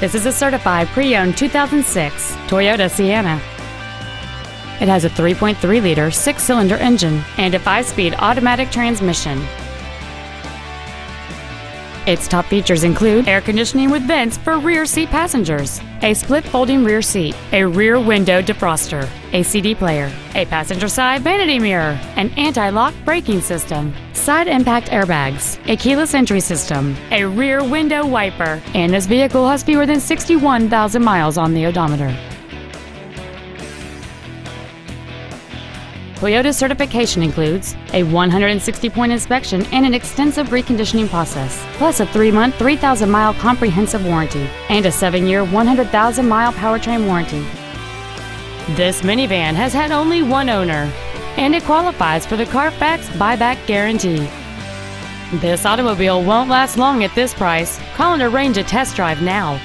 This is a certified pre-owned 2006 Toyota Sienna. It has a 3.3 liter six cylinder engine and a five speed automatic transmission. Its top features include air conditioning with vents for rear seat passengers, a split folding rear seat, a rear window defroster, a CD player, a passenger side vanity mirror, an anti-lock braking system, side impact airbags, a keyless entry system, a rear window wiper, and this vehicle has fewer than 61,000 miles on the odometer. Toyota's certification includes a 160-point inspection and an extensive reconditioning process, plus a 3-month, 3,000-mile comprehensive warranty and a 7-year, 100,000-mile powertrain warranty. This minivan has had only one owner, and it qualifies for the Carfax buyback guarantee. This automobile won't last long at this price. Call and arrange a test drive now.